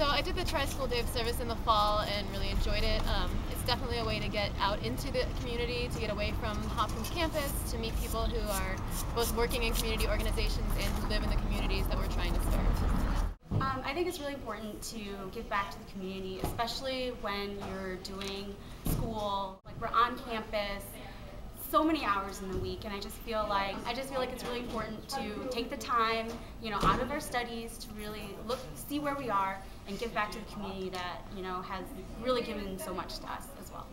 So I did the Tri-School Day of Service in the fall and really enjoyed it. Um, it's definitely a way to get out into the community, to get away from Hopkins campus, to meet people who are both working in community organizations and who live in the communities that we're trying to serve. Um, I think it's really important to give back to the community, especially when you're doing school. Like we're on campus so many hours in the week and I just feel like I just feel like it's really important to take the time, you know, out of our studies to really look see where we are and give back to the community that, you know, has really given so much to us as well.